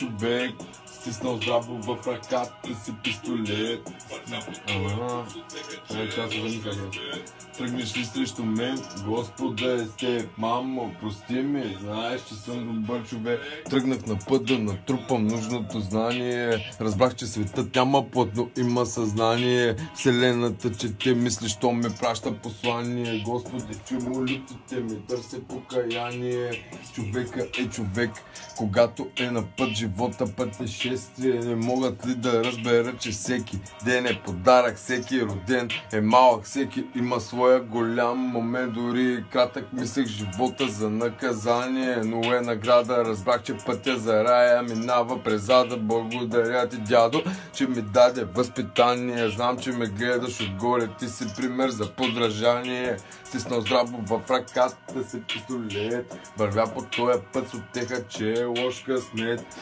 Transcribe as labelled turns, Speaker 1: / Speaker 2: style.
Speaker 1: човек Стиснал здраво в ръката си пистолет Ага, е, да се замисля, брат. Тръгнеш ли срещу мен, Господа е с теб. Мамо, прости ми, знаеш, че съм добър човек. Тръгнах на път да натрупам нужното знание. Разбрах, че светът няма плът, но има съзнание. Вселената, че те мислиш, то ме праща послание. Господи, чу молитвите ми, търся покаяние. Човека е човек, когато е на път живота, пътешествие. Не могат ли да разберат, че всеки ден е подарък, всеки роден е малък, всеки има своя голям момент, дори кратък мислех живота за наказание, но е награда, разбрах, че пътя за рая минава през ада, благодаря ти дядо, че ми даде възпитание, знам, че ме гледаш отгоре, ти си пример за подражание, стиснал здраво в ръката си пистолет, вървя по този път с отеха, че е лош късмет,